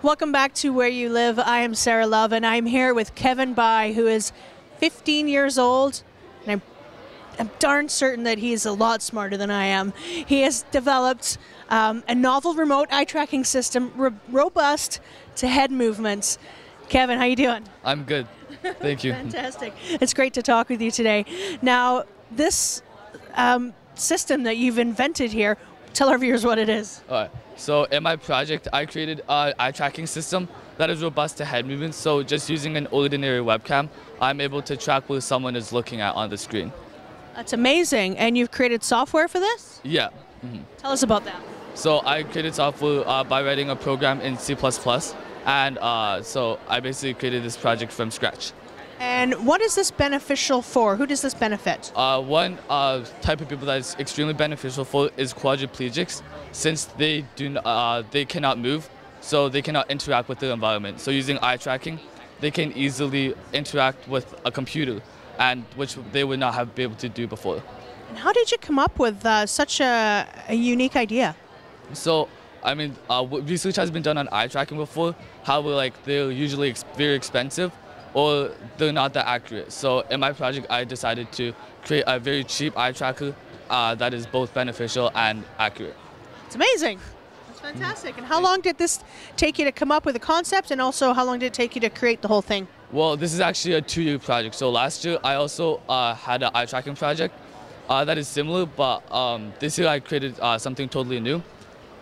Welcome back to Where You Live. I am Sarah Love, and I'm here with Kevin Bai, who is 15 years old, and I'm, I'm darn certain that he's a lot smarter than I am. He has developed um, a novel remote eye tracking system, ro- robust to head movements. Kevin, how you doing? I'm good. Thank you. Fantastic. It's great to talk with you today. Now, this um, system that you've invented here, tell our viewers what it is. All right. So in my project, I created an eye tracking system that is robust to head movements. So just using an ordinary webcam, I'm able to track where someone is looking at on the screen. That's amazing. And you've created software for this? Yeah. Tell us about that. So I created software uh, by writing a program in C++, and uh, so I basically created this project from scratch. And what is this beneficial for? Who does this benefit? Uh, one uh, type of people that is extremely beneficial for is quadriplegics, since they do uh, they cannot move, so they cannot interact with the environment. So using eye tracking, they can easily interact with a computer, and which they would not have been able to do before. And how did you come up with uh, such a, a unique idea? So I mean, uh, research has been done on eye tracking before. However, like they're usually ex- very expensive, or they're not that accurate. So in my project, I decided to create a very cheap eye tracker uh, that is both beneficial and accurate. It's amazing. That's fantastic. And how long did this take you to come up with the concept? And also, how long did it take you to create the whole thing? Well, this is actually a two-year project. So last year, I also uh, had an eye tracking project uh, that is similar, but um, this year I created uh, something totally new.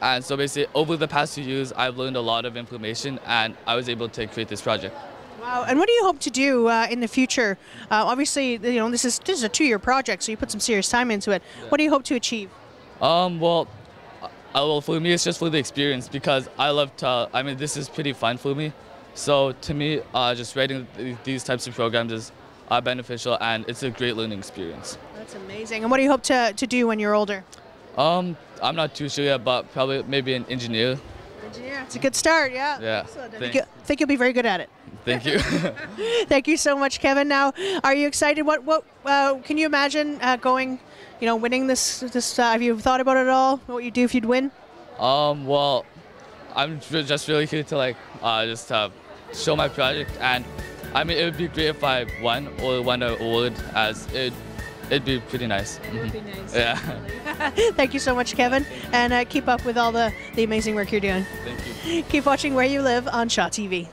And so basically, over the past few years, I've learned a lot of information, and I was able to create this project. Wow. And what do you hope to do uh, in the future? Uh, obviously, you know, this is this is a two-year project, so you put some serious time into it. What do you hope to achieve? Um, well, well, for me, it's just for the experience because I love to. I mean, this is pretty fun for me. So to me, uh, just writing th- these types of programs is uh, beneficial, and it's a great learning experience. That's amazing. And what do you hope to, to do when you're older? Um, I'm not too sure yet, but probably maybe an engineer. Engineer. It's a good start. Yeah. Yeah. Excellent. I think, you, think you'll be very good at it. Thank you. Thank you so much, Kevin. Now, are you excited? What what uh, can you imagine uh, going? You know, winning this this. Uh, have you thought about it at all? What you do if you'd win? um, well, I'm just really here to like uh, just uh, show my project, and I mean, it would be great if I won or won an award, as it it'd be pretty nice. Mhm. be nice. Yeah. Thank you so much, Kevin, and uh, keep up with all the the amazing work you're doing. Thank you. Keep watching Where You Live on Shaw TV.